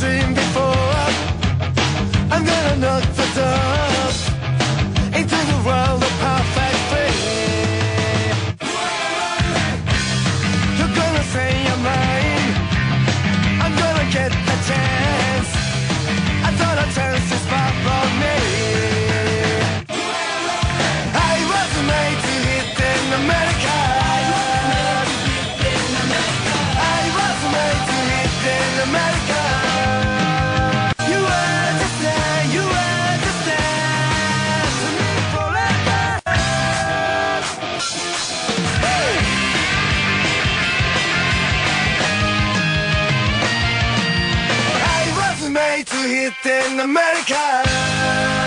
dreamed before. I'm gonna knock the door into the world of perfect free. You're gonna say you're mine. I'm gonna get the chance. I thought a chance is far from me. I was made to hit in America. America. To hit in America.